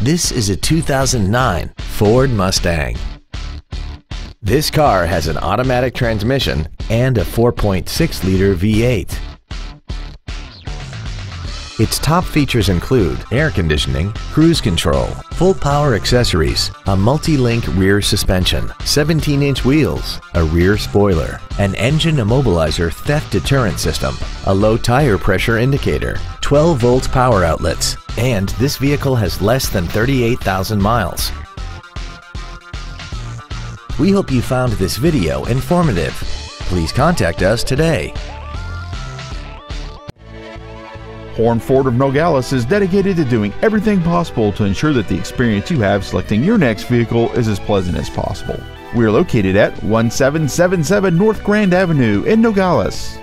This is a 2009 Ford Mustang. This car has an automatic transmission and a 4.6-liter V8. Its top features include air conditioning, cruise control, full power accessories, a multi-link rear suspension, 17-inch wheels, a rear spoiler, an engine immobilizer theft deterrent system, a low tire pressure indicator, 12 volt power outlets, and this vehicle has less than 38,000 miles. We hope you found this video informative. Please contact us today. Horne Ford of Nogales is dedicated to doing everything possible to ensure that the experience you have selecting your next vehicle is as pleasant as possible. We are located at 1777 North Grand Avenue in Nogales.